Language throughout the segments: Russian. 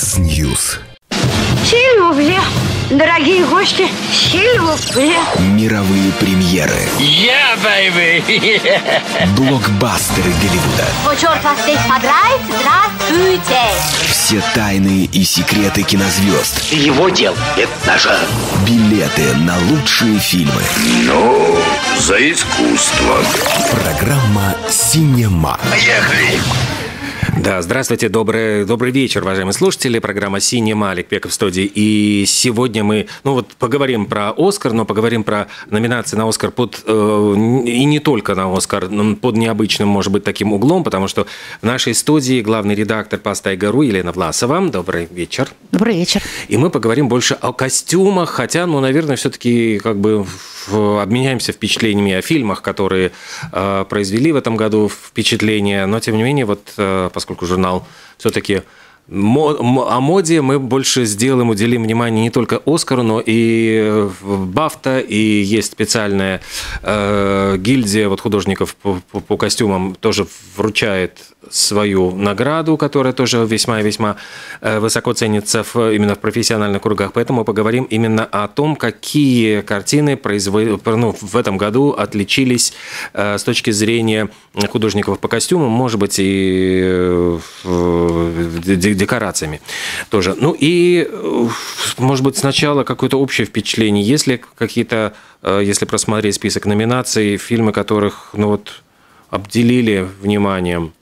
Mix News. S'il vous plaît, дорогие гости, s'il vous plaît. Мировые премьеры. Yeah, baby! Блокбастеры Голливуда. О, черт вас здесь подрать, здравствуйте. Все тайны и секреты кинозвезд. Его дел – это наше. Билеты на лучшие фильмы. Ну, за искусство. Программа «Синема». Поехали! Да, здравствуйте, добрый, добрый вечер, уважаемые слушатели. Программа «Синема» Олег Пеков в студии. И сегодня мы, ну вот, поговорим про «Оскар», но поговорим про номинации на «Оскар» под, э, и не только на «Оскар», но под необычным, может быть, таким углом, потому что в нашей студии главный редактор «Пастайгару» Елена Власова. Добрый вечер. Добрый вечер. И мы поговорим больше о костюмах, хотя, ну, наверное, все-таки как бы обменяемся впечатлениями о фильмах, которые э, произвели в этом году впечатление. Но, тем не менее, вот э, поскольку журнал все-таки о моде мы больше сделаем, уделим внимание не только Оскару, но и в Бафта, и есть специальная э, гильдия вот художников по, по- по костюмам тоже вручает свою награду, которая тоже весьма и весьма э, высоко ценится в- именно в профессиональных кругах. Поэтому поговорим именно о том, какие картины произво- ну, в этом году отличились э, с точки зрения художников по костюмам, может быть, и э, де- декорациями тоже. Ну и, э, может быть, сначала какое-то общее впечатление. Есть ли какие-то, э, если просмотреть список номинаций, фильмы, которых, ну вот, обделили вниманием?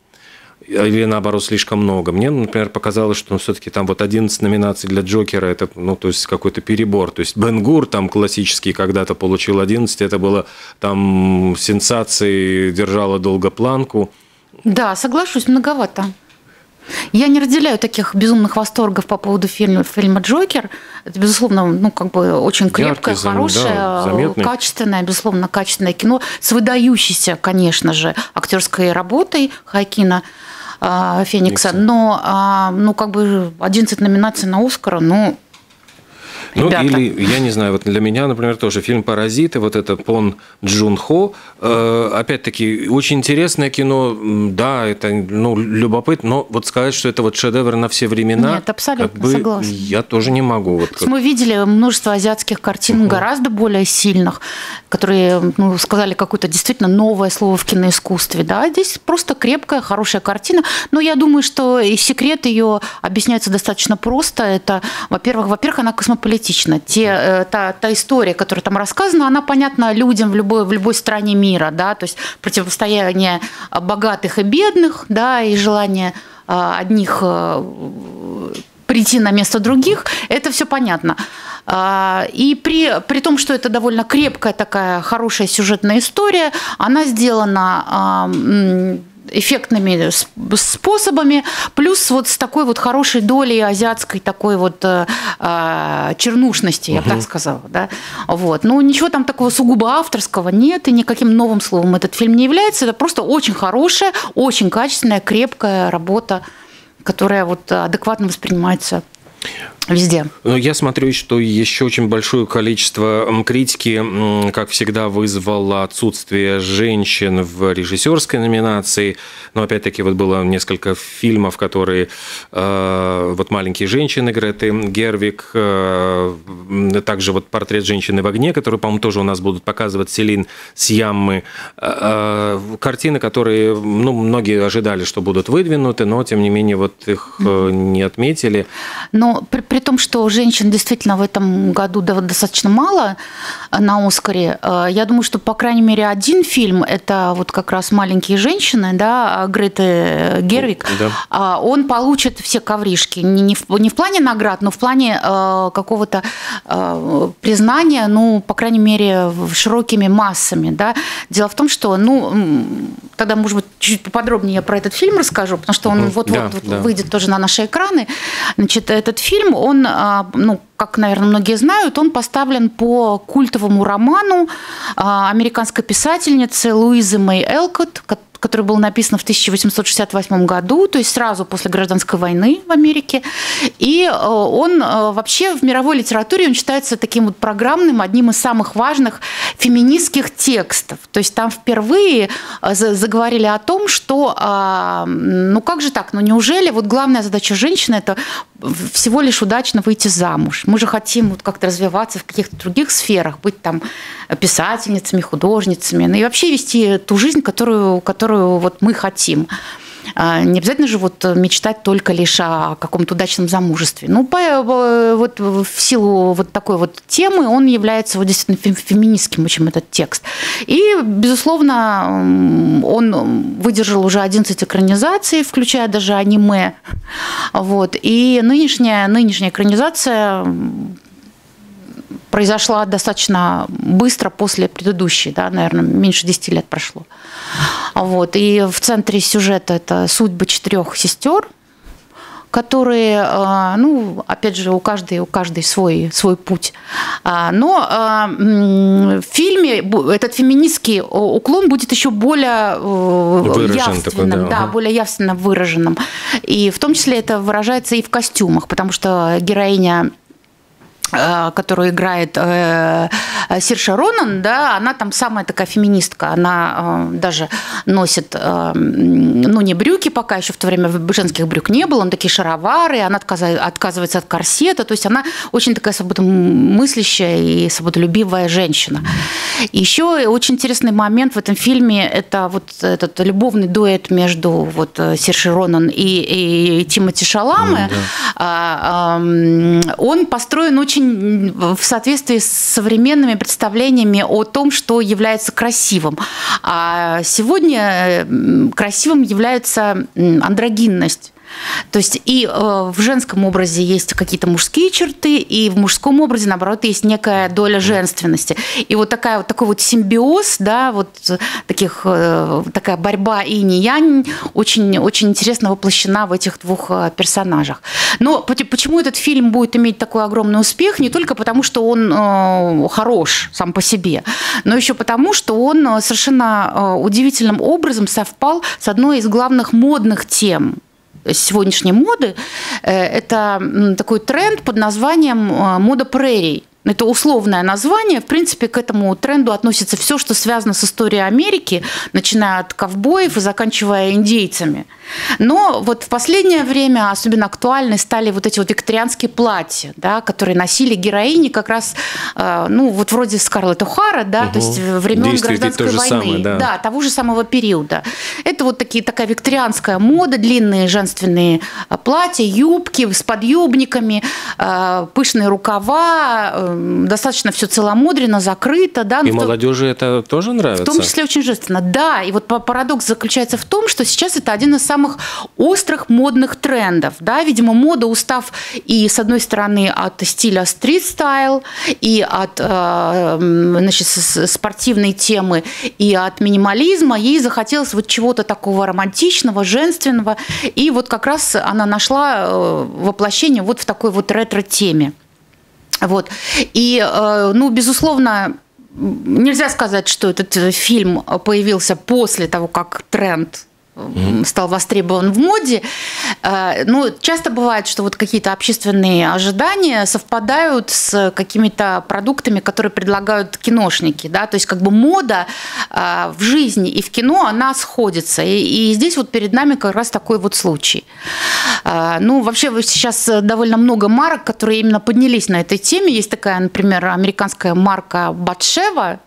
или наоборот слишком много. Мне, например, показалось, что ну, все-таки там вот 11 номинаций для Джокера, это, ну, то есть какой-то перебор. То есть Бен Гур там классический когда-то получил 11, это было там сенсации, держала долго планку. Да, соглашусь, многовато. Я не разделяю таких безумных восторгов по поводу фильма, фильма «Джокер». Это, безусловно, ну, как бы очень крепкое, Яркий, хорошее, да, заметный. качественное, безусловно, качественное кино с выдающейся, конечно же, актерской работой Хайкина а, Феникса. Феникса. Но, а, ну, как бы 11 номинаций на Оскара, ну, Ну, Ребята. или, я не знаю, вот для меня, например, тоже фильм «Паразиты», вот это Пон Джун Хо, э, опять-таки, очень интересное кино, да, это, ну, любопытно, но вот сказать, что это вот шедевр на все времена, Нет, абсолютно как бы согласна. я тоже не могу. Вот есть мы видели множество азиатских картин гораздо более сильных, которые ну, сказали какое-то действительно новое слово в киноискусстве. Да? Здесь просто крепкая, хорошая картина. Но я думаю, что и секрет ее объясняется достаточно просто. Это, во-первых, во-первых, она космополитична. Те, э, та, та история, которая там рассказана, она понятна людям в любой, в любой стране мира. Да? То есть противостояние богатых и бедных, да, и желание э, одних э, прийти на место других, это все понятно. А, И при, при том, что это довольно крепкая такая хорошая сюжетная история, она сделана а, эффектными способами, плюс вот с такой вот хорошей долей азиатской такой вот э, а, чернушности, я бы так сказала. Да? Вот. Ну, ничего там такого сугубо авторского нет, и никаким новым словом этот фильм не является. Это просто очень хорошая, очень качественная, крепкая работа, которая вот адекватно воспринимается везде. Ну, Я смотрю, что еще очень большое количество критики, как всегда, вызвало отсутствие женщин в режиссерской номинации. Но опять-таки вот было несколько фильмов, которые э, вот маленькие женщины Греты Гервик, э, также вот портрет женщины в огне, который, по-моему, тоже у нас будут показывать Селин с Яммы. Э, э, Картины, которые, ну, многие ожидали, что будут выдвинуты, но тем не менее вот их э, не отметили. Но при, при том, что женщин действительно в этом году достаточно мало э, на Оскаре, э, я думаю, что, по крайней мере, один фильм, это вот как раз «Маленькие женщины», да, Греты Гервик, Да. а, он получит все ковришки. Не, в, не в плане наград, но в плане э, какого-то э, признания, ну, по крайней мере, широкими массами. Да. Дело в том, что, ну, тогда, может быть, чуть поподробнее я про этот фильм расскажу, потому что он Мгм. вот-вот Да, вот да. выйдет тоже на наши экраны. Значит, этот фильм, он, а, ну, как, наверное, многие знают, он поставлен по культовому роману а, американской писательницы Луизы Мэй Элкот, ко- который был написан в 1868 году, то есть сразу после гражданской войны в Америке. И э, он э, вообще в мировой литературе он считается таким вот программным, одним из самых важных феминистских текстов. То есть там впервые э, заговорили о том, что а, ну как же так, ну неужели вот главная задача женщины это всего лишь удачно выйти замуж. Мы же хотим вот как-то развиваться в каких-то других сферах, быть там писательницами, художницами, ну и вообще вести ту жизнь, которую, которую вот мы хотим. А, не обязательно же вот мечтать только лишь о каком-то удачном замужестве. Ну, по, вот в силу вот такой вот темы он является вот действительно феминистским очень этот текст. И, безусловно, он выдержал уже 11 экранизаций, включая даже аниме. Вот. И нынешняя, нынешняя экранизация произошла достаточно быстро после предыдущей, да, наверное, меньше 10 лет прошло. Вот. И в центре сюжета это судьбы четырех сестер, которые, э, ну, опять же, у каждой, у каждой свой, свой путь. А, но э, в фильме этот феминистский уклон будет еще более э, Выражен явственным, такой, да. да, более явственно выраженным. И в том числе это выражается и в костюмах, потому что героиня которую играет э, Сирша Ронан, да, она там самая такая феминистка, она э, даже носит, э, ну, не брюки пока, еще в то время женских брюк не было, он такие шаровары, она отказывается от корсета, то есть она очень такая свободомыслящая и свободолюбивая женщина. еще очень интересный момент в этом фильме, это вот этот любовный дуэт между вот Сиршей Ронан и, и Тимоти Шаламы, mm, да. э, он построен очень очень в соответствии с современными представлениями о том, что является красивым. А сегодня красивым является андрогинность. То есть и э, в женском образе есть какие-то мужские черты, и в мужском образе, наоборот, есть некая доля женственности. И вот такая, вот такой вот симбиоз, да, вот таких, э, такая борьба и не янь очень, очень интересно воплощена в этих двух э, персонажах. Но почему этот фильм будет иметь такой огромный успех? Не только потому, что он хорош сам по себе, но еще потому, что он совершенно удивительным образом совпал с одной из главных модных тем сегодняшней моды, э, это такой тренд под названием э, мода прерий. Это условное название. В принципе, к этому тренду относится все, что связано с историей Америки, начиная от ковбоев и заканчивая индейцами. Но вот в последнее время особенно актуальны стали вот эти вот викторианские платья, да, которые носили героини как раз, э, ну, вот вроде Скарлетт О'Хара, да, угу. то есть времен гражданской войны. Самое, да. да, того же самого периода. Это вот такие, такая викторианская мода, длинные женственные э, платья, юбки с подъюбниками, э, пышные рукава, достаточно все целомудренно, закрыто. Да, и молодежи это тоже нравится? В том числе очень женственно, да. И вот парадокс заключается в том, что сейчас это один из самых острых модных трендов. Да? Видимо, мода, устав и, с одной стороны, от стиля стрит-стайл, и от э, значит, спортивной темы, и от минимализма, ей захотелось вот чего-то такого романтичного, женственного. И вот как раз она нашла э, воплощение вот в такой вот ретро-теме. Вот. И, э, ну, безусловно, нельзя сказать, что этот фильм появился после того, как тренд стал востребован в моде. Э, ну, часто бывает, что вот какие-то общественные ожидания совпадают с какими-то продуктами, которые предлагают киношники, да, то есть как бы мода э, в жизни и в кино, она сходится. И, здесь вот перед нами как раз такой вот случай. Э, ну, вообще сейчас довольно много марок, которые именно поднялись на этой теме. Есть такая, например, американская марка Батшева, а,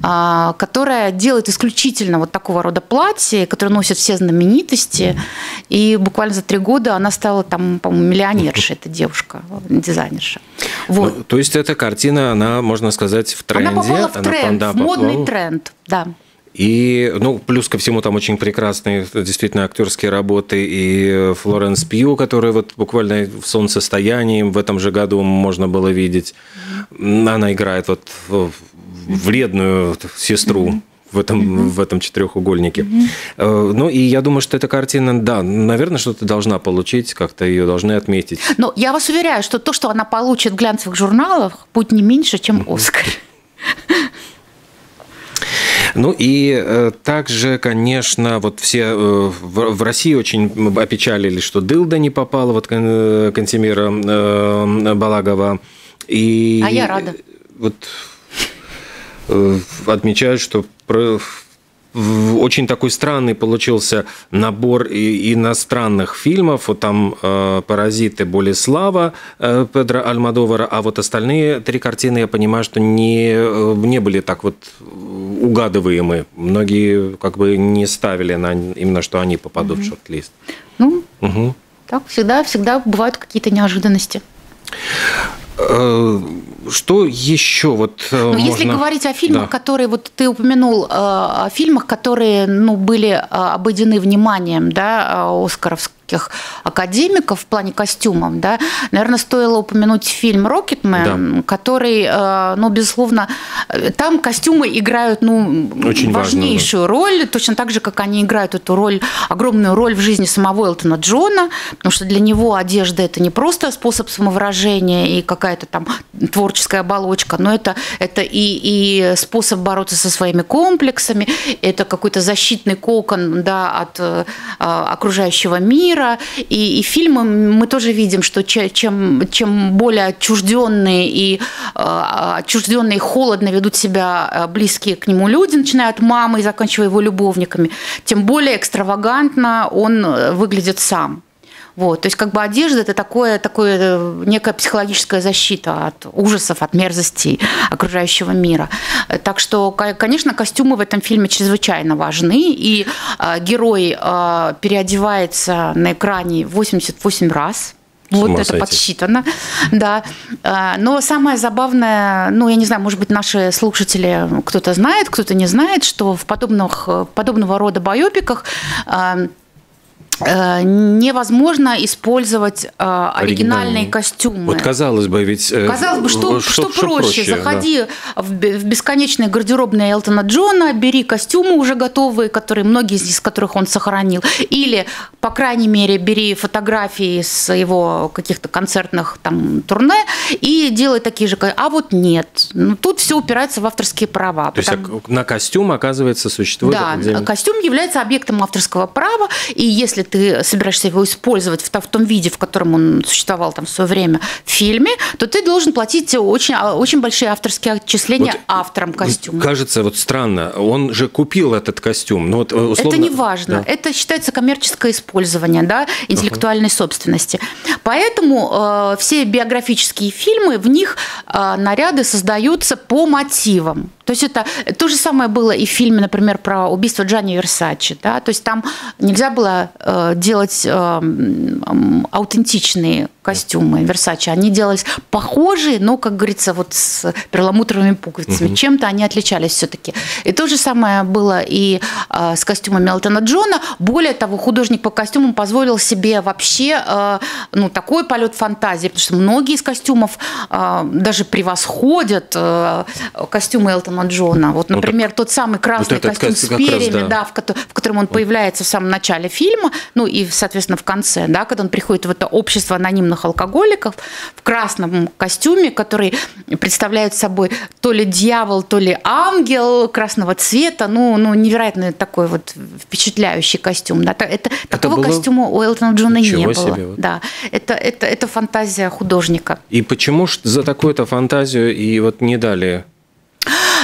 которая делает исключительно вот такого рода платья, которые носят все знаменитости. И буквально за три года она стала там, по-моему, миллионершей, эта девушка, дизайнерша. Вот. Ну, то есть эта картина, она, можно сказать, в тренде. Она попала в тренд, она, да, в модный попала. тренд, да. И, ну, плюс ко всему там очень прекрасные действительно актерские работы. И Флоренс Пью, которую вот буквально в солнцестоянии в этом же году можно было видеть. Она играет вот вредную сестру в этом, mm-hmm. в этом четырехугольнике. Mm-hmm. Ну, и я думаю, что эта картина, да, наверное, что-то должна получить, как-то ее должны отметить. Но я вас уверяю, что то, что она получит в глянцевых журналах, будет не меньше, чем Оскар. Ну и э, также, конечно, вот все э, в, в России очень опечалили, что Дылда не попала, вот Кан- э, Кантемира э, Балагова. И А я рада. Вот отмечают, что очень такой странный получился набор иностранных фильмов. Вот там э, «Паразиты», «Болеслава» э, Педро Альмадовара, а вот остальные три картины, я понимаю, что не, э, не были так вот угадываемы. Многие как бы не ставили на именно, что они попадут в шорт-лист. Ну, Мгм. так всегда, всегда бывают какие-то неожиданности. Э, Что еще вот э, Но Ну, если можно- говорить о фильмах, Да. которые вот ты упомянул, э, о фильмах, которые ну, были обойдены вниманием да, э, оскаровских академиков в плане костюмов, да, наверное, стоило упомянуть фильм «Рокетмен», который, э, ну, безусловно, там костюмы играют ну, Очень важнейшую роль, точно так же, как они играют эту роль, огромную роль в жизни самого Элтона Джона, потому что для него одежда – это не просто способ самовыражения и какая-то там творческая оболочка, но это, это и, и способ бороться со своими комплексами, это какой-то защитный кокон да, от э, окружающего мира. И, и фильмы мы тоже видим, что че- чем, чем более отчужденные и э, отчужденные холодно ведут себя э, близкие к нему люди, начиная от мамы и заканчивая его любовниками, тем более экстравагантно он э, выглядит сам. Вот, то есть как бы одежда это такое, такое э, некая психологическая защита от ужасов, от мерзостей окружающего мира. Так что, ко- конечно, костюмы в этом фильме чрезвычайно важны, и э, герой э, переодевается на экране 88 раз. Вот это сойти. подсчитано, да. Э, Но самое забавное, ну, я не знаю, может быть, наши слушатели кто-то знает, кто-то не знает, что в подобных, подобного рода байопиках невозможно использовать э, оригинальные Оригинальные. костюмы. Вот казалось бы, ведь... э, Казалось бы, что, что, проще? да. Заходи в, бе- в бесконечные гардеробные Элтона Джона, бери костюмы уже готовые, которые многие из которых он сохранил, или, по крайней мере, бери фотографии с его каких-то концертных там турне и делай такие же. А вот нет. Ну, тут все упирается в авторские права. То есть потому- ак- на костюм, оказывается, существует... да, отдельно- костюм является объектом авторского права, и если ты собираешься его использовать в, в том виде, в котором он существовал там в свое время в фильме, то ты должен платить очень, а, очень большие авторские отчисления Вот, авторам костюма. Кажется, вот странно, он же купил этот костюм. Ну, вот, э, условно... Это не важно. Да. Это считается коммерческое использование да, интеллектуальной собственности. Поэтому э, все биографические фильмы, в них э, наряды создаются по мотивам. То есть это то же самое было и в фильме, например, про убийство Джанни Версачи. Да? То есть там нельзя было э, делать э, м, аутентичные костюмы Версачи. Они делались похожие, но, как говорится, вот с перламутровыми пуговицами. Чем-то они отличались все-таки. И то же самое было и э, с костюмами Элтона Джона. Более того, художник по костюмам позволил себе вообще э, ну, такой полет фантазии, потому что многие из костюмов э, даже превосходят э, костюмы Элтона Джона. Вот, Ну, например, тот самый красный этот костюм с как раз, перьями, да. да, в, в котором он появляется в самом начале фильма, ну и, соответственно, в конце, да, когда он приходит в это общество анонимных алкоголиков в красном костюме, который представляет собой то ли дьявол, то ли ангел красного цвета, ну, ну невероятно такой вот впечатляющий костюм. Да. Та- Это, такого было- костюма у Элтона Джона не Ничего было. себе, вот. Да, это, это, это фантазия художника. И почему за такую-то фантазию и вот не дали?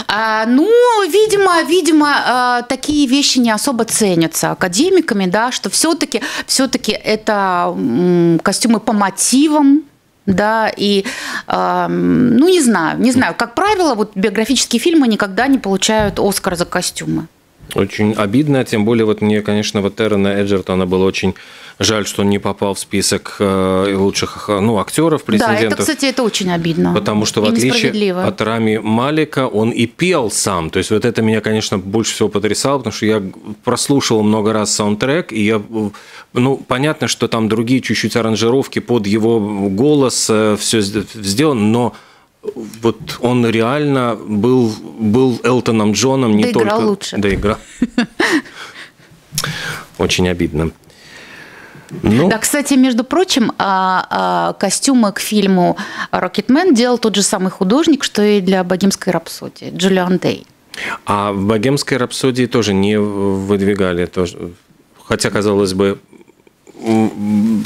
А, ну, видимо, видимо, а, такие вещи не особо ценятся академиками, да, что все-таки, все-таки это костюмы по мотивам, да, и, м, ну, не знаю, не знаю, как правило, вот биографические фильмы никогда не получают Оскар за костюмы. Очень обидно, тем более вот мне, конечно, вот Эрона Эджертона было очень жаль, что он не попал в список э, лучших ну, актеров, Да, это, претендентов. кстати, это очень обидно. Потому что, в отличие от Рами Малика, он и пел сам. То есть, вот это меня, конечно, больше всего потрясало, потому что я прослушал много раз саундтрек, и я, ну, понятно, что там другие чуть-чуть аранжировки под его голос все сделано, но вот он реально был, был Элтоном Джоном, не Доиграл только... лучше. Доиграл. Очень обидно. Ну, Да, кстати, между прочим, а, а, костюмы к фильму «Рокетмен» делал тот же самый художник, что и для «Богемской рапсодии» Джулиан Дей. А в «Богемской рапсодии» тоже не выдвигали. Тоже. Хотя, казалось бы,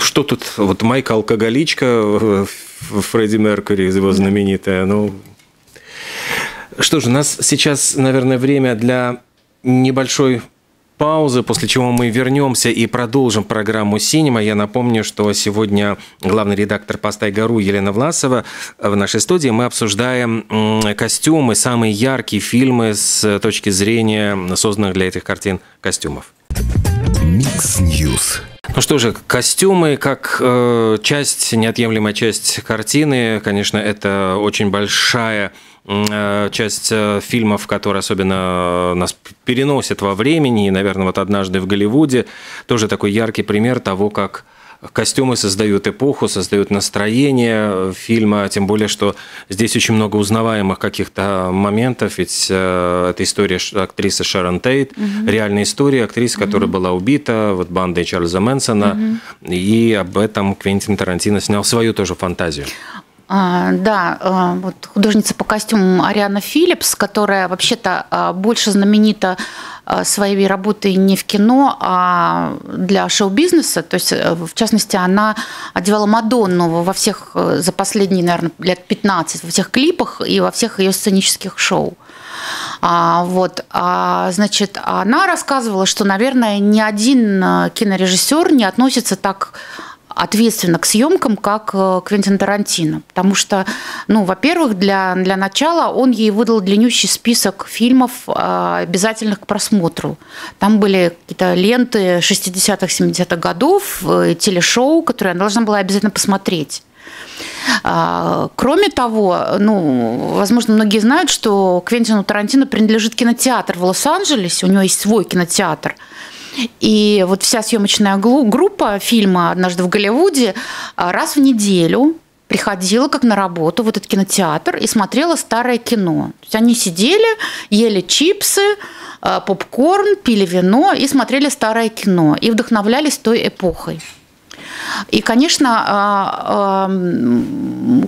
что тут, вот Майка алкоголичка, Фредди Меркьюри, его знаменитая, ну... Что же, у нас сейчас, наверное, время для небольшой паузы, после чего мы вернемся и продолжим программу «Синема». Я напомню, что сегодня главный редактор «Постай гору» Елена Власова в нашей студии. Мы обсуждаем костюмы, самые яркие фильмы с точки зрения созданных для этих картин костюмов. Mix News. Ну что же, костюмы как э, часть, неотъемлемая часть картины, конечно, это очень большая Э, часть э, фильмов, которые особенно э, нас переносят во времени, и, наверное, вот однажды в Голливуде тоже такой яркий пример того, как костюмы создают эпоху, создают настроение фильма, тем более, что здесь очень много узнаваемых каких-то моментов, ведь э, это история актрисы Шерон Тейт, угу. реальная история актрисы, угу. которая была убита вот бандой Чарльза Мэнсона, угу. и об этом Квентин Тарантино снял свою тоже фантазию. А, да, а, вот художница по костюмам Ариана Филлипс, которая вообще-то а, больше знаменита своей работой не в кино, а для шоу-бизнеса. То есть, э, в частности, она одевала Мадонну во всех, э, за последние, наверное, лет 15, во всех клипах и во всех ее сценических шоу. Вот, значит, она рассказывала, что, наверное, ни один э, кинорежиссер не относится так ответственно к съемкам, как э, Квентин Тарантино. Потому что, ну, во-первых, для, для начала он ей выдал длиннющий список фильмов, э, обязательных к просмотру. Там были какие-то ленты 60-х, 70-х годов, э, телешоу, которые она должна была обязательно посмотреть. А, кроме того, ну, возможно, многие знают, что Квентину Тарантино принадлежит кинотеатр в Лос-Анджелесе, у него есть свой кинотеатр – и вот вся съемочная группа фильма «Однажды в Голливуде» раз в неделю приходила как на работу в этот кинотеатр и смотрела старое кино. То есть они сидели, ели чипсы, а, попкорн, пили вино и смотрели старое кино и вдохновлялись той эпохой. И, конечно, а,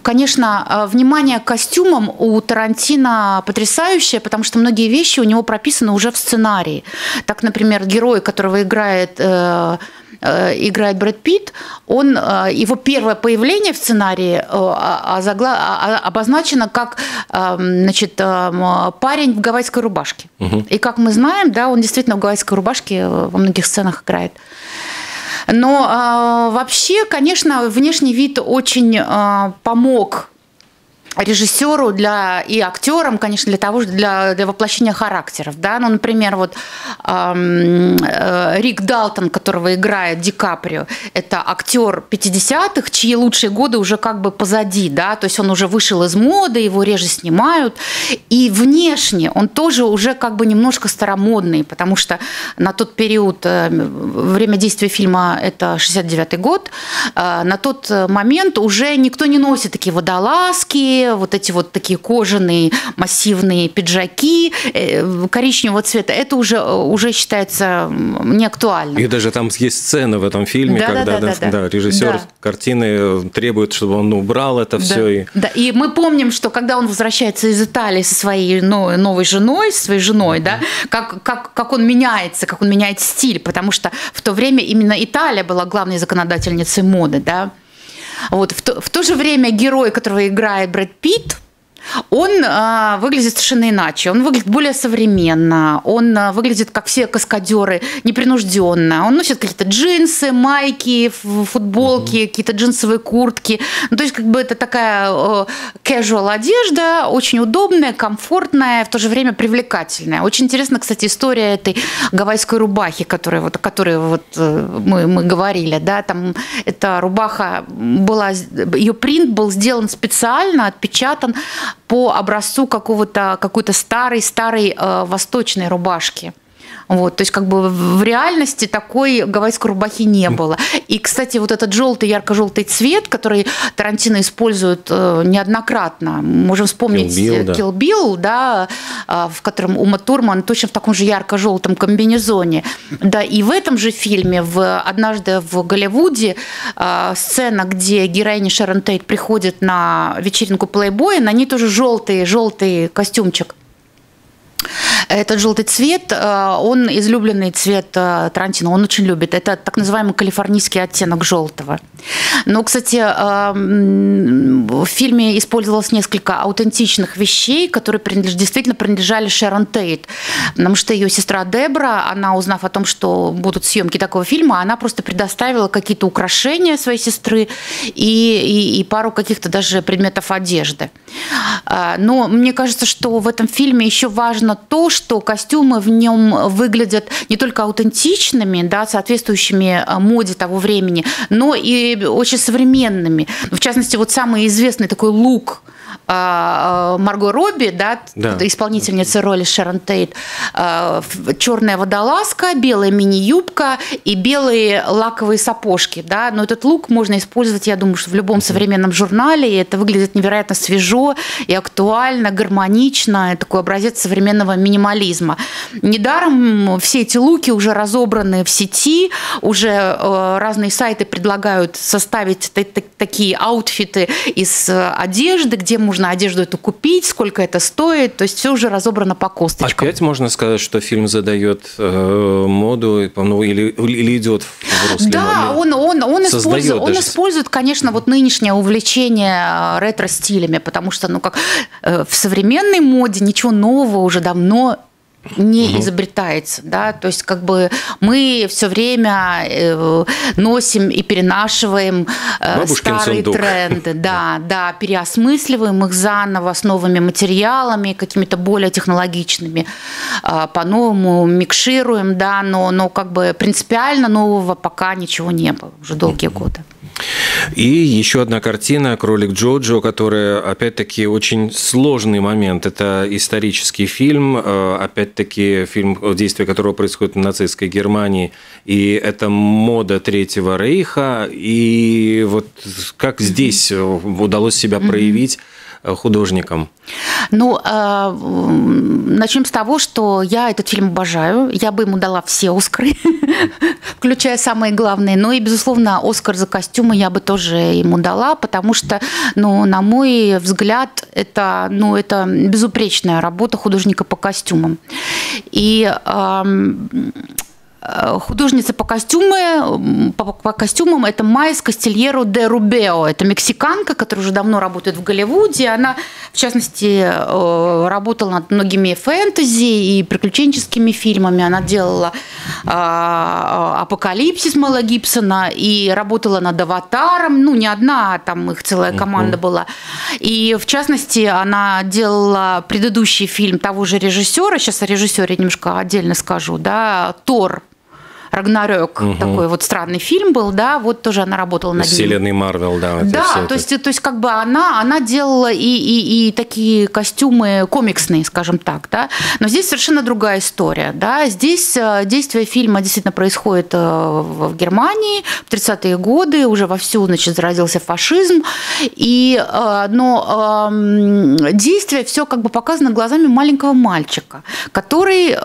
конечно, внимание к костюмам у Тарантино потрясающее, потому что многие вещи у него прописаны уже в сценарии. Так, например, герой, которого играет э, э, играет Брэд Питт, он, э, его первое появление в сценарии а, а, обозначено как значит, парень в гавайской рубашке. Угу. И как мы знаем, да, он действительно в гавайской рубашке во многих сценах играет. Но э, вообще, конечно, внешний вид очень э, помог режиссеру для, и актерам, конечно, для того, для, для воплощения характеров. Да? Ну, например, вот эм, э, Рик Далтон, которого играет Ди Каприо, это актер 50-х, чьи лучшие годы уже как бы позади, да, то есть он уже вышел из моды, его реже снимают, и внешне он тоже уже как бы немножко старомодный, потому что на тот период, э, время действия фильма это 69-й год, э, на тот момент уже никто не носит такие водолазки, вот эти вот такие кожаные массивные пиджаки э, коричневого цвета, это уже, уже считается неактуальным. И даже там есть сцена в этом фильме, да, когда да, да, да, да. режиссер да. картины требует, чтобы он убрал это да, все. И... Да, и мы помним, что когда он возвращается из Италии со своей новой женой, своей женой, да, как, как, как он меняется, как он меняет стиль, потому что в то время именно Италия была главной законодательницей моды, да. Вот. В, то, в то же время герой, которого играет Брэд Питт, он э, выглядит совершенно иначе. Он выглядит более современно. Он э, выглядит как все каскадеры, непринужденно. Он носит какие-то джинсы, майки, футболки, mm-hmm. какие-то джинсовые куртки. Ну, то есть, как бы это такая э, casual одежда, очень удобная, комфортная, в то же время привлекательная. Очень интересна, кстати, история этой гавайской рубахи, которая, вот, о которой вот, э, мы, мы говорили. Да? Там эта рубаха была, ее принт был сделан специально, отпечатан по образцу какого-то какой-то старой старой э, восточной рубашки. Вот, то есть как бы в реальности такой гавайской рубахи не было. И, кстати, вот этот желтый, ярко-желтый цвет, который Тарантино использует э, неоднократно, можем вспомнить Kill Bill, да, Kill Bill, да э, в котором Ума Турман точно в таком же ярко-желтом комбинезоне. Да, и в этом же фильме, в «Однажды в Голливуде», э, сцена, где героиня Шерон Тейт приходит на вечеринку плейбоя, на ней тоже желтый, желтый костюмчик. Этот желтый цвет, э, он излюбленный цвет э, Тарантино, он очень любит. Это так называемый калифорнийский оттенок желтого. Но, кстати, эм, в фильме использовалось несколько аутентичных вещей, которые действительно принадлежали Шерон Тейт. Потому что ее сестра Дебра, она, узнав о том, что будут съемки такого фильма, она просто предоставила какие-то украшения своей сестры и, и, и пару каких-то даже предметов одежды. Но мне кажется, что в этом фильме еще важно то, что костюмы в нем выглядят не только аутентичными, да, соответствующими а, моде того времени, но и очень современными. В частности, вот самый известный такой лук – Марго Робби, да, да. исполнительница роли Шерон Тейт, а, черная водолазка, белая мини-юбка и белые лаковые сапожки, да, но этот лук можно использовать, я думаю, что в любом современном журнале, и это выглядит невероятно свежо и актуально, гармонично, такой образец современного минимализма. Недаром все эти луки уже разобраны в сети, уже э, разные сайты предлагают составить такие аутфиты из э, одежды, где можно можно одежду эту купить, сколько это стоит, то есть все уже разобрано по косточкам. Опять можно сказать, что фильм задает э, моду ну, или, или идет в русле Да, он, он, он, использует, он использует, конечно, вот нынешнее увлечение э, ретро-стилями, потому что, ну как, э, в современной моде ничего нового уже давно не угу. изобретается, да, то есть как бы мы все время э, носим и перенашиваем э, Бабушкин старые сундук. тренды, да, да, переосмысливаем их заново с новыми материалами, какими-то более технологичными, э, по-новому микшируем, да, но, но как бы принципиально нового пока ничего не было уже долгие угу. годы. И еще одна картина «Кролик Джоджо», которая, опять-таки, очень сложный момент. Это исторический фильм, э, опять-таки, фильм, действие которого происходит в нацистской Германии. И это мода Третьего Рейха. И вот как здесь удалось себя проявить художником? Ну, э, начнем с того, что я этот фильм обожаю. Я бы ему дала все Оскары, включая самые главные. Но и, безусловно, Оскар за костюмы я бы тоже ему дала, потому что, ну, на мой взгляд, это, ну, это безупречная работа художника по костюмам. И художница по, костюмы, по, по костюмам это Майс Кастильеро де Рубео. Это мексиканка, которая уже давно работает в Голливуде. Она, в частности, э, работала над многими фэнтези и приключенческими фильмами. Она делала э, «Апокалипсис» Мэла Гибсона и работала над «Аватаром». Ну, не одна, а там их целая команда была. И, в частности, она делала предыдущий фильм того же режиссера, сейчас о режиссере немножко отдельно скажу, да, «Тор», Рагнарёк, угу. такой вот странный фильм был, да, вот тоже она работала над Вселенной Марвел, да. Да, то есть, то есть как бы она, она делала и, и, и такие костюмы комиксные, скажем так, да, но здесь совершенно другая история, да, здесь э, действие фильма действительно происходит э, в Германии в 30-е годы, уже вовсю, значит, зародился фашизм, и, э, но эм, действие все как бы показано глазами маленького мальчика, который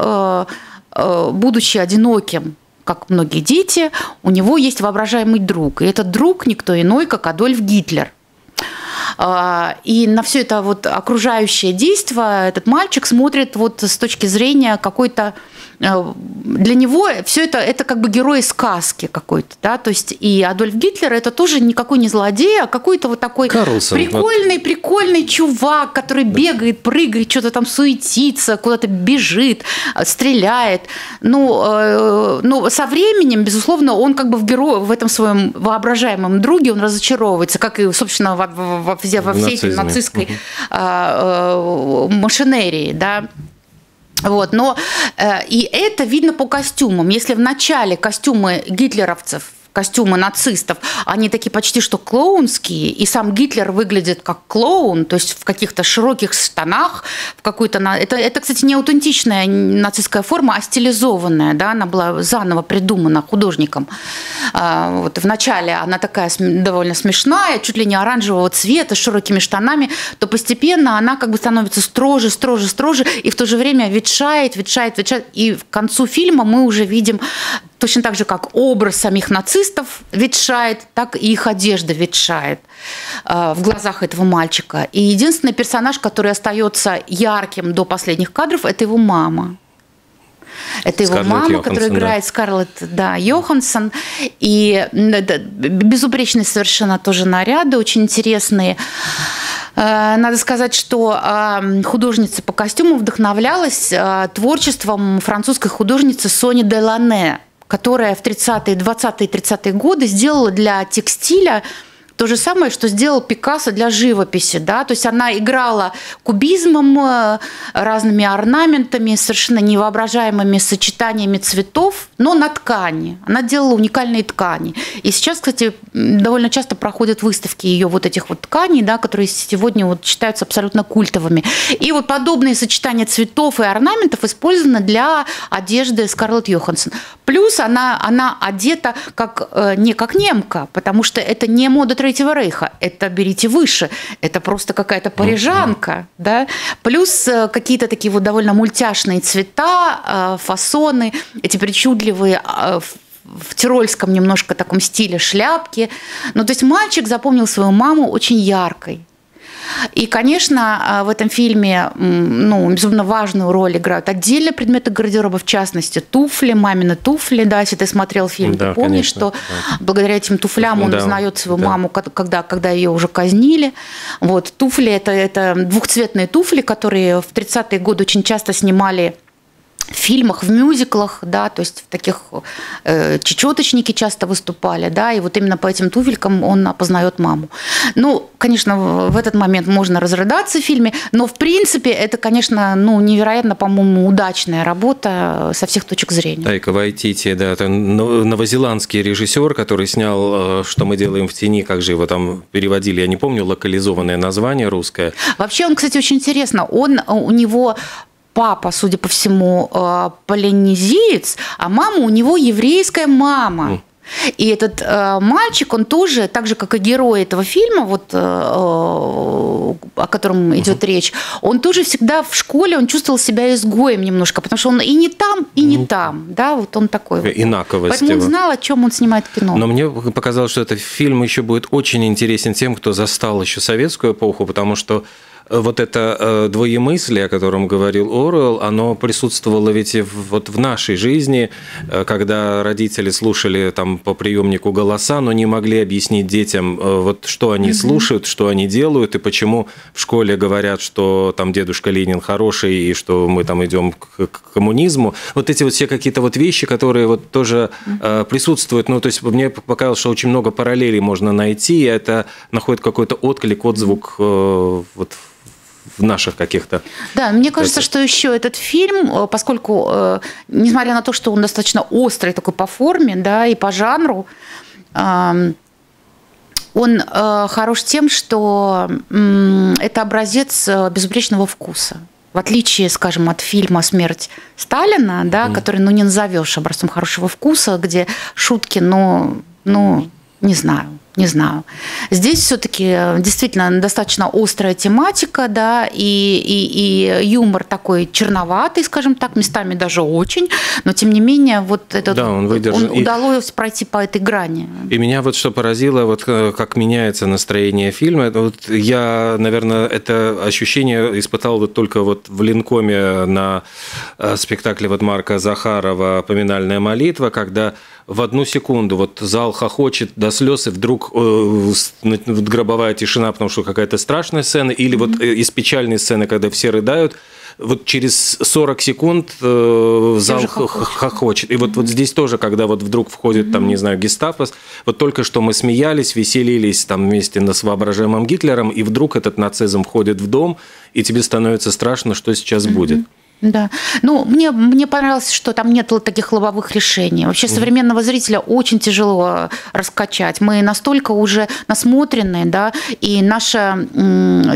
будучи одиноким как многие дети, у него есть воображаемый друг. И этот друг никто иной, как Адольф Гитлер. А, и на все это вот окружающее действие этот мальчик смотрит вот с точки зрения какой-то для него все это, это как бы герой сказки какой-то, да, то есть и Адольф Гитлер это тоже никакой не злодей, а какой-то вот такой Карлсон, прикольный, вот. прикольный чувак, который бегает, прыгает, что-то там суетится, куда-то бежит, стреляет. Ну, э, ну, со временем, безусловно, он как бы в герое, в этом своем воображаемом друге он разочаровывается, как и, собственно, во, во, во, во всей нацистской угу. э, э, машинерии, да. Вот, но э, и это видно по костюмам. Если в начале костюмы гитлеровцев костюмы нацистов, они такие почти что клоунские, и сам Гитлер выглядит как клоун, то есть в каких-то широких штанах, в какой-то... Это, это, кстати, не аутентичная нацистская форма, а стилизованная, да, она была заново придумана художником. А, вот в начале она такая довольно смешная, чуть ли не оранжевого цвета, с широкими штанами, то постепенно она как бы становится строже, строже, строже, и в то же время ветшает, ветшает, ветшает, и к концу фильма мы уже видим точно так же, как образ самих нацистов ветшает, так и их одежда ветшает э, в глазах этого мальчика. И единственный персонаж, который остается ярким до последних кадров, это его мама. Это его Скарлетт мама, Йоханссон, которая да. играет Скарлетт да, Йоханссон. И м, это безупречные совершенно тоже наряды, очень интересные. Э, Надо сказать, что э, художница по костюму вдохновлялась э, творчеством французской художницы Сони Делане, которая в 30-е, 20-е, 30-е годы сделала для текстиля то же самое, что сделал Пикассо для живописи. Да? То есть она играла кубизмом, э, разными орнаментами, совершенно невоображаемыми сочетаниями цветов, но на ткани. Она делала уникальные ткани. И сейчас, кстати, довольно часто проходят выставки ее вот этих вот тканей, да, которые сегодня вот считаются абсолютно культовыми. И вот подобные сочетания цветов и орнаментов использованы для одежды Скарлетт Йоханссон. Плюс она, она одета как, э, не как немка, потому что это не мода Третьего Рейха, это берите выше, это просто какая-то парижанка, да. Плюс э, какие-то такие вот довольно мультяшные цвета, э, фасоны, эти причудливые э, в тирольском немножко таком стиле шляпки. Ну, то есть мальчик запомнил свою маму очень яркой. И, конечно, а, в этом фильме ну, безумно важную роль играют отдельные предметы гардероба, в частности, туфли, мамины туфли. Да, если ты смотрел фильм, Да, ты помнишь, конечно, что благодаря этим туфлям он Да, узнает свою да. маму, ко- когда, когда ее уже казнили. Вот, туфли это, это двухцветные туфли, которые в 30-е годы очень часто снимали в фильмах, в мюзиклах, да, то есть в таких э, чечеточники часто выступали, да, и вот именно по этим туфелькам он опознает маму. Ну, конечно, в этот момент можно разрыдаться в фильме, но в принципе это, конечно, ну, невероятно, по-моему, удачная работа э, со всех точек зрения. Тайка Вайтити, да, это но- новозеландский режиссер, который снял э, «Что мы делаем в тени», как же его там переводили, я не помню, локализованное название русское. Вообще он, кстати, очень интересно. Он, у него папа, судя по всему, э, полинезиец, а мама у него еврейская мама. И этот э, мальчик, он тоже, так же как и герой этого фильма, вот, э, о котором идет речь, он тоже всегда в школе, он чувствовал себя изгоем немножко, потому что он и не там, и не там, да, вот он такой. вот. Инаковость Поэтому он знал, о чем он снимает кино. Но мне показалось, что этот фильм еще будет очень интересен тем, кто застал еще советскую эпоху, потому что вот это э, двоемыслие, о котором говорил Оруэлл, оно присутствовало ведь и в- вот в нашей жизни, э, когда родители слушали там по приемнику голоса, но не могли объяснить детям, э, вот что они слушают, что они делают, и почему в школе говорят, что там дедушка Ленин хороший, и что мы там идем к, к коммунизму. Вот эти вот все какие-то вот вещи, которые вот тоже э, присутствуют. Ну, то есть мне показалось, что очень много параллелей можно найти, и это находит какой-то отклик, отзвук вот в наших каких-то. Да, мне кажется, Это- что еще этот фильм, э, поскольку, э, несмотря на то, что он достаточно острый такой по форме, да, и по жанру, он э, хорош тем, что это образец безупречного вкуса. В отличие, скажем, от фильма «Смерть Сталина», да, который, ну, не назовешь образцом хорошего вкуса, где шутки, ну, ну, не знаю, не знаю. Здесь все-таки действительно достаточно острая тематика, да, и, и, и юмор такой черноватый, скажем так, местами даже очень, но тем не менее вот этот Да, он выдержан. И- удалось пройти по этой грани. И меня вот что поразило, вот э, как меняется настроение фильма. Вот я, наверное, это ощущение испытал вот только вот в Линкоме на э, спектакле вот Марка Захарова «Поминальная молитва», когда в одну секунду вот зал хохочет до слез, и вдруг э, гробовая тишина, потому что какая-то страшная сцена, или вот э, из печальной сцены, когда все рыдают, вот через 40 секунд э, зал уже х- хохочут. хохочет. И вот, вот здесь тоже, когда вот вдруг входит, там, не знаю, гестапо, вот только что мы смеялись, веселились там вместе с воображаемым Гитлером, и вдруг этот нацизм входит в дом, и тебе становится страшно, что сейчас будет. Да. Ну, мне, мне понравилось, что там нет таких лобовых решений. Вообще современного зрителя очень тяжело раскачать. Мы настолько уже насмотренные, да, и наша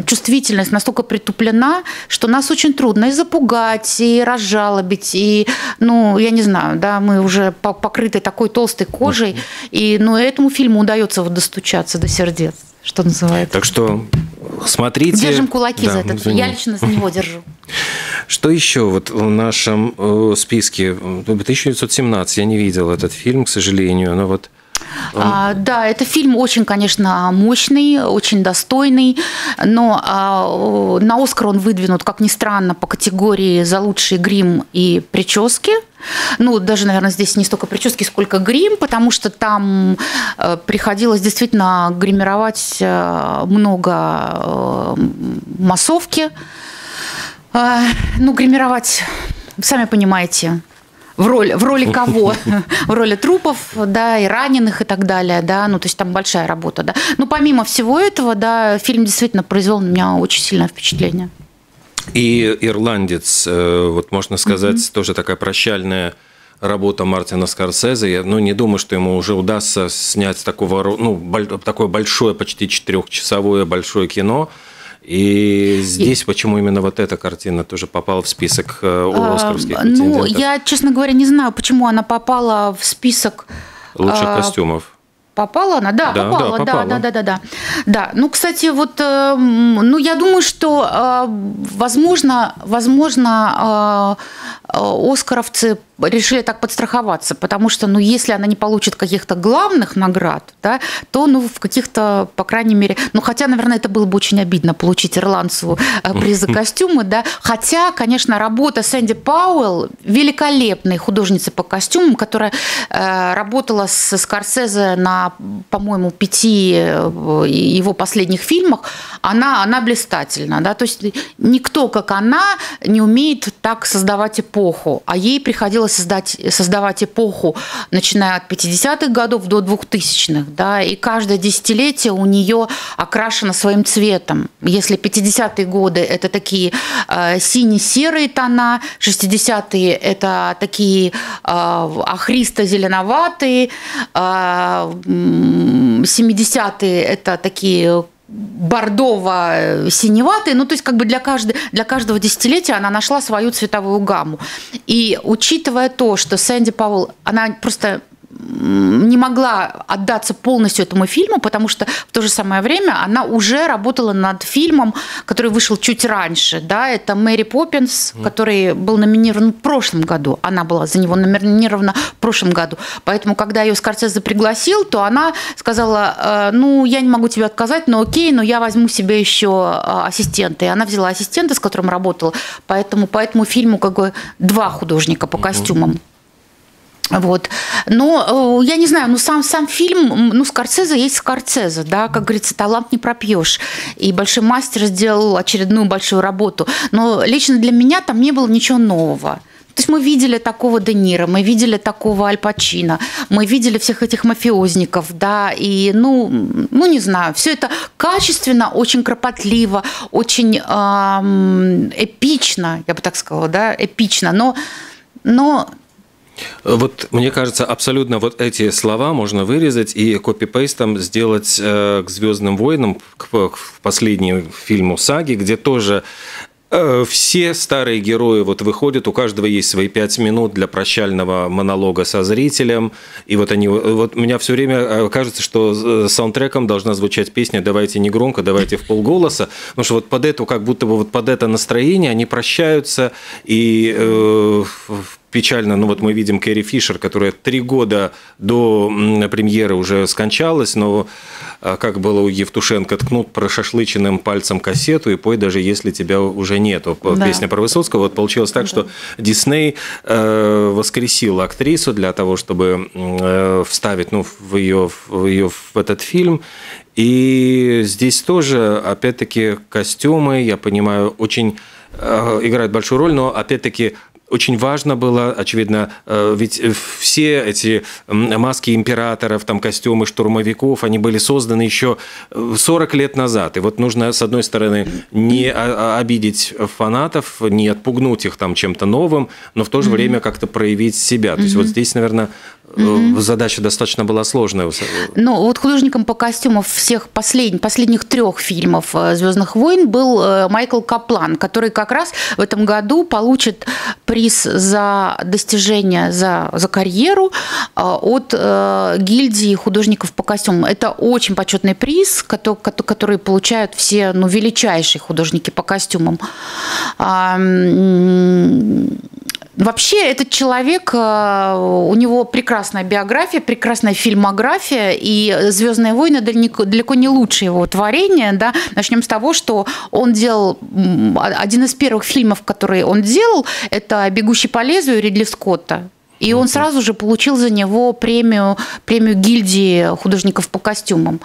чувствительность настолько притуплена, что нас очень трудно и запугать, и разжалобить, и, ну, я не знаю, да, мы уже по- покрыты такой толстой кожей, и, ну, этому фильму удается вот достучаться до сердец, что называется. Так что смотрите. Держим кулаки Да, за этот. извини. Я лично за него держу. Что еще вот в нашем э, списке? 1917 я не видел этот фильм, к сожалению, но вот а, да, это фильм очень, конечно, мощный, очень достойный, но а, на Оскар он выдвинут, как ни странно, по категории за лучший грим и прически. Ну, даже, наверное, здесь не столько прически, сколько грим, потому что там э, приходилось действительно гримировать э, много э, массовки. Ну, гримировать, сами понимаете, в роли, в роли кого? В роли трупов, да, и раненых и так далее, да, ну, то есть там большая работа, да. Но помимо всего этого, да, фильм действительно произвел на меня очень сильное впечатление. И «Ирландец», э, вот можно сказать, mm-hmm. тоже такая прощальная работа Мартина Скорсезе. Я ну, не думаю, что ему уже удастся снять такого, ну, такое большое, почти четырехчасовое большое кино – и здесь и... почему именно вот эта картина тоже попала в список э, оскаровских а, Ну, я, честно говоря, не знаю, почему она попала в список лучших а, костюмов. Попала она? Да, да попала, да, попала. да, да, да, да, да. Ну, кстати, вот, э, ну, я думаю, что, э, возможно, возможно, оскаровцы решили так подстраховаться, потому что, ну, если она не получит каких-то главных наград, да, то, ну, в каких-то, по крайней мере, ну, хотя, наверное, это было бы очень обидно получить ирландцу э, приз за костюмы, да, хотя, конечно, работа Сэнди Пауэлл, великолепной художницы по костюмам, которая э, работала с Скорсезе на, по-моему, пяти э, его последних фильмах, она, она блистательна, да, то есть никто, как она, не умеет так создавать эпоху, а ей приходилось хотела создать, создавать эпоху, начиная от 50-х годов до 2000-х, да, и каждое десятилетие у нее окрашено своим цветом. Если 50-е годы – это такие э, сине-серые тона, 60-е – это такие э, охристо-зеленоватые, э, 70-е – это такие бордово-синеватый, ну, то есть как бы для, каждой, для каждого десятилетия она нашла свою цветовую гамму. И учитывая то, что Сэнди Пауэлл, она просто не могла отдаться полностью этому фильму, потому что в то же самое время она уже работала над фильмом, который вышел чуть раньше. Да, это Мэри Поппинс, который был номинирован в прошлом году. Она была за него номинирована в прошлом году. Поэтому, когда ее Скорсезе пригласил, то она сказала, «Э, ну, я не могу тебе отказать, но окей, но я возьму себе еще э, ассистента. И она взяла ассистента, с которым работала. Поэтому по этому фильму как бы два художника по костюмам. Вот. Но э, я не знаю, ну сам, сам фильм, ну Скорцезе есть Скорцезе, да, как говорится, талант не пропьешь. И большой мастер сделал очередную большую работу. Но лично для меня там не было ничего нового. То есть мы видели такого Де Ниро, мы видели такого Аль Пачино, мы видели всех этих мафиозников, да, и, ну, ну не знаю, все это качественно, очень кропотливо, очень эм, эпично, я бы так сказала, да, эпично, но, но вот мне кажется, абсолютно вот эти слова можно вырезать и копипейстом сделать э, к Звездным войнам, к, к последнему фильму саги, где тоже э, все старые герои вот выходят, у каждого есть свои пять минут для прощального монолога со зрителем, и вот они, вот у меня все время э, кажется, что саундтреком должна звучать песня «Давайте не громко, давайте в полголоса», потому что вот под эту, как будто бы вот под это настроение они прощаются, и э, печально, ну вот мы видим Кэрри Фишер, которая три года до премьеры уже скончалась, но а, как было у Евтушенко, ткнут прошашлыченным пальцем кассету и пой, даже если тебя уже нету. Да. Песня про Высоцкого. Вот получилось так, да. что Дисней э, воскресил актрису для того, чтобы э, вставить ну, в, ее, в ее в этот фильм. И здесь тоже, опять-таки, костюмы, я понимаю, очень э, играют большую роль, но опять-таки очень важно было, очевидно, э, ведь все эти маски императоров, там костюмы штурмовиков, они были созданы еще 40 э, лет назад. И вот нужно, с одной стороны, не обидеть фанатов, не отпугнуть их там чем-то новым, но в то же время как-то проявить себя. То есть вот здесь, наверное, mm-hmm. задача достаточно была сложная. Ну, вот художником по костюмам всех послед... последних трех фильмов «Звездных войн» был Майкл Каплан, который как раз в этом году получит приз за достижение, за, за карьеру от гильдии художников по костюмам. Это очень почетный приз, который, который получают все ну, величайшие художники по костюмам. Вообще, этот человек, э, у него прекрасная биография, прекрасная фильмография, и «Звездные войны» далеко не лучшее его творение. Да? Начнем с того, что он делал... Один из первых фильмов, которые он делал, это «Бегущий по лезвию» Ридли Скотта. И он сразу же получил за него премию, премию гильдии художников по костюмам.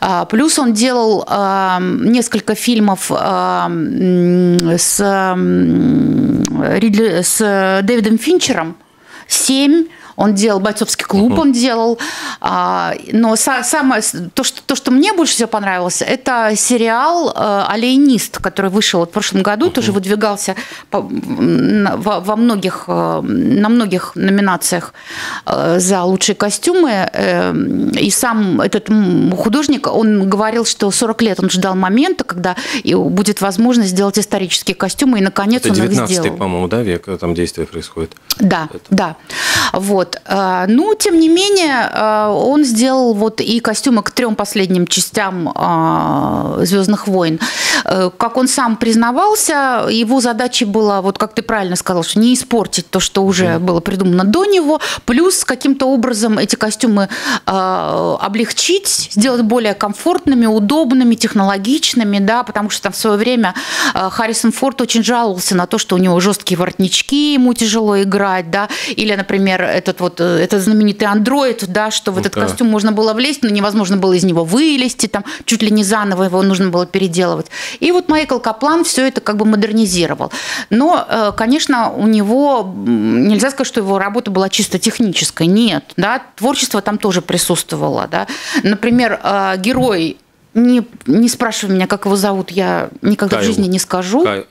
А, плюс он делал а, несколько фильмов а, с, с Дэвидом Финчером. Семь он делал бойцовский клуб, uh-huh. он делал. А, но самое, то, что, то, что мне больше всего понравилось, это сериал э, «Алиенист», который вышел в прошлом году, uh-huh. тоже выдвигался по, во, во многих, э, на многих номинациях э, за лучшие костюмы. И сам этот художник, он говорил, что 40 лет он ждал момента, когда будет возможность сделать исторические костюмы, и наконец это он их сделал. 19 по-моему, да, век там действие происходит? Да, это. да. Вот. Вот. Э, ну, тем не менее, э, он сделал вот и костюмы к трем последним частям э, Звездных войн. Как он сам признавался, его задачей было, вот как ты правильно сказал, что не испортить то, что уже было придумано до него, плюс каким-то образом эти костюмы облегчить, сделать более комфортными, удобными, технологичными, да, потому что там в свое время Харрисон Форд очень жаловался на то, что у него жесткие воротнички, ему тяжело играть, да, или, например, этот этот вот, э, этот знаменитый андроид, да, что в этот да. костюм можно было влезть, но невозможно было из него вылезти, там чуть ли не заново его нужно было переделывать. И вот Майкл Каплан все это как бы модернизировал. Но, э, конечно, у него, нельзя сказать, что его работа была чисто технической, нет, да, творчество там тоже присутствовало, да. Например, э, герой не, не спрашивай меня, как его зовут, я никогда Кайл. в жизни не скажу. Кайл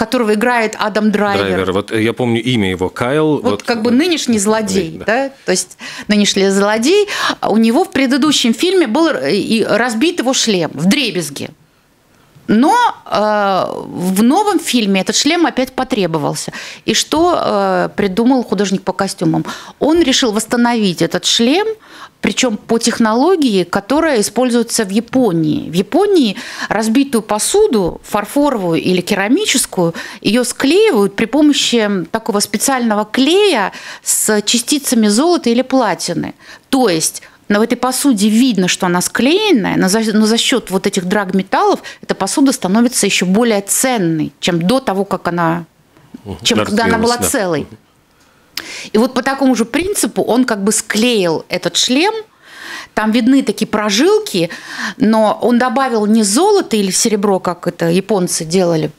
которого играет Адам Драйвер. Драйвер. Вот я помню имя его, Кайл. Вот, вот как бы нынешний злодей, да. да, то есть нынешний злодей. У него в предыдущем фильме был и разбит его шлем в дребезге. Но э, в новом фильме этот шлем опять потребовался. И что э, придумал художник по костюмам? Он решил восстановить этот шлем, причем по технологии, которая используется в Японии. В Японии разбитую посуду, фарфоровую или керамическую, ее склеивают при помощи такого специального клея с частицами золота или платины. То есть но в этой посуде видно, что она склеенная, но за, но за счет вот этих драгметаллов эта посуда становится еще более ценной, чем до того, как она, чем когда она была да. целой. И вот по такому же принципу он как бы склеил этот шлем, там видны такие прожилки, но он добавил не золото или серебро, как это японцы делали,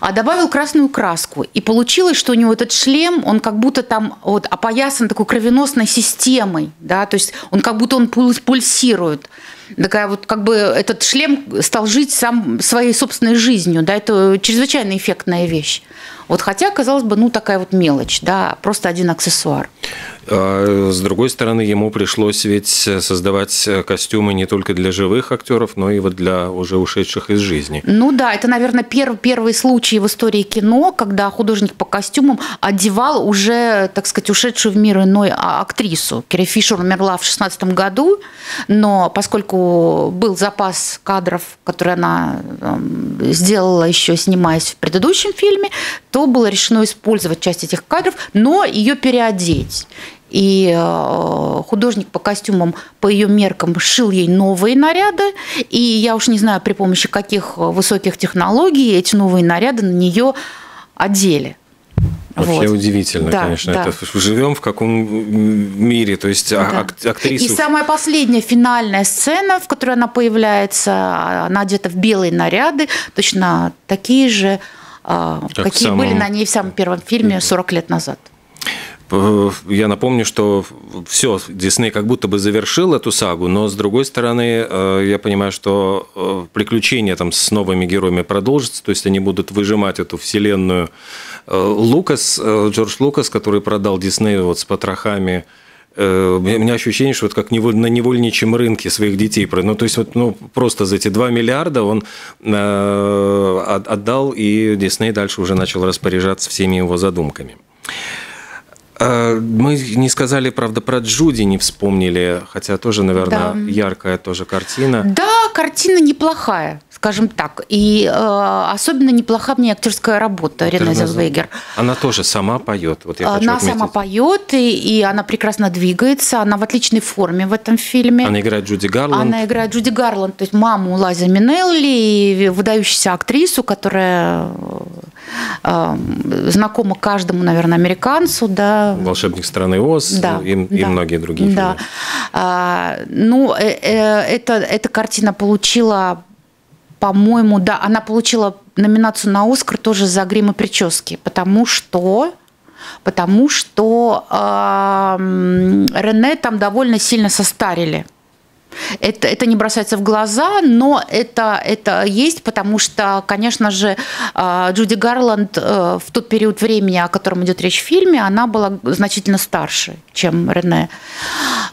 а добавил красную краску. И получилось, что у него этот шлем, он как будто там вот опоясан такой кровеносной системой, да, то есть он как будто он пульсирует. Такая вот как бы этот шлем стал жить сам своей собственной жизнью, да, это чрезвычайно эффектная вещь. Вот хотя, казалось бы, ну такая вот мелочь, да, просто один аксессуар. А, с другой стороны, ему пришлось ведь создавать костюмы не только для живых актеров, но и вот для уже ушедших из жизни. Ну да, это, наверное, первый, первый случай в истории кино, когда художник по костюмам одевал уже, так сказать, ушедшую в мир иной а, актрису. Керри Фишер умерла в 16 году, но поскольку был запас кадров, который она сделала еще снимаясь в предыдущем фильме, то было решено использовать часть этих кадров, но ее переодеть. И э, художник по костюмам по ее меркам шил ей новые наряды. И я уж не знаю, при помощи каких высоких технологий эти новые наряды на нее одели. Вообще вот. удивительно, да, конечно. Да. Это живем в каком мире, то есть да. актрису. И самая последняя финальная сцена, в которой она появляется, она одета в белые наряды, точно такие же а, как какие самом... были на ней в самом первом фильме 40 лет назад. Я напомню, что все, Дисней как будто бы завершил эту сагу, но с другой стороны, э, я понимаю, что э, приключения там с новыми героями продолжатся, то есть они будут выжимать эту вселенную. Э, Лукас, Джордж Лукас, который продал Диснею вот с потрохами э, у меня ощущение, что вот как на невольничьем рынке своих детей. Ну, то есть, вот, ну, просто за эти 2 миллиарда он э, отдал, и Дисней дальше уже начал распоряжаться всеми его задумками. Э, мы не сказали, правда, про Джуди, не вспомнили, хотя тоже, наверное, да. яркая тоже картина. Да, картина неплохая скажем так. И э, особенно неплоха мне актерская работа Рене Зелвегер. Она тоже сама поет. Вот я она сама поет, и, и она прекрасно двигается, она в отличной форме в этом фильме. Она играет Джуди Гарланд. Она играет Джуди Гарланд, то есть маму Лайза Минелли, выдающуюся актрису, которая э, знакома каждому, наверное, американцу. Да. «Волшебник страны Оз» да, и, да, и многие другие да. фильмы. А, ну, э, э, это, эта картина получила по-моему, да, она получила номинацию на Оскар тоже за грим и прически, потому что потому что э, Рене там довольно сильно состарили. Это, это не бросается в глаза, но это, это есть, потому что, конечно же, а, Джуди Гарланд э, в тот период времени, о котором идет речь в фильме, она была значительно старше, чем Рене.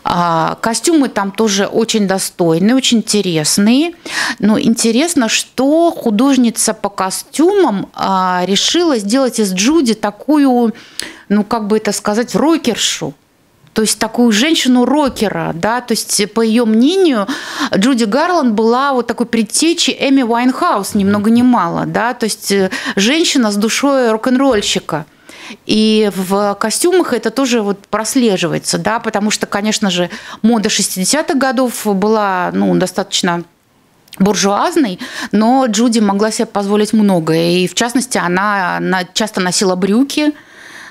А, костюмы там тоже очень достойные, очень интересные. Но интересно, что художница по костюмам а, решила сделать из Джуди такую, ну как бы это сказать, рокершу то есть такую женщину-рокера, да, то есть по ее мнению Джуди Гарланд была вот такой предтечей Эми Уайнхаус, ни много ни мало, да, то есть э, женщина с душой рок-н-ролльщика. И в костюмах это тоже вот прослеживается, да, потому что, конечно же, мода 60-х годов была ну, достаточно буржуазной, но Джуди могла себе позволить многое. И в частности, она часто носила брюки,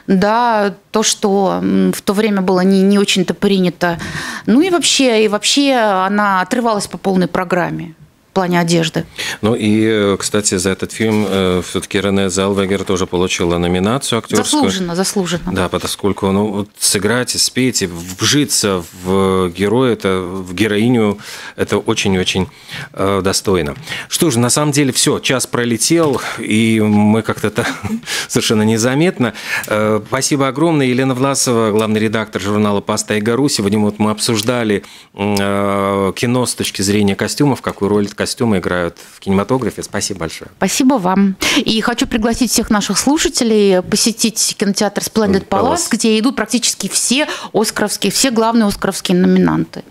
да, то, что в то время было не, не очень-то принято. Ну и вообще, и вообще она отрывалась по полной программе в плане одежды. Ну и, э, кстати, за этот фильм э, все-таки Рене Залвегер тоже получила номинацию актерскую. Заслуженно, заслуженно. Да, поскольку ну, вот сыграть, спеть, вжиться в героя, это, в героиню, это очень-очень э, достойно. Что же, на самом деле все, час пролетел, и мы как-то совершенно незаметно. Э, спасибо огромное. Елена Власова, главный редактор журнала «Паста и гору». Сегодня вот мы обсуждали э, кино с точки зрения костюмов, какую роль костюмы играют в кинематографе. Спасибо большое. Спасибо вам. И хочу пригласить всех наших слушателей посетить кинотеатр Splendid Palace, где идут практически все оскаровские, все главные оскаровские номинанты.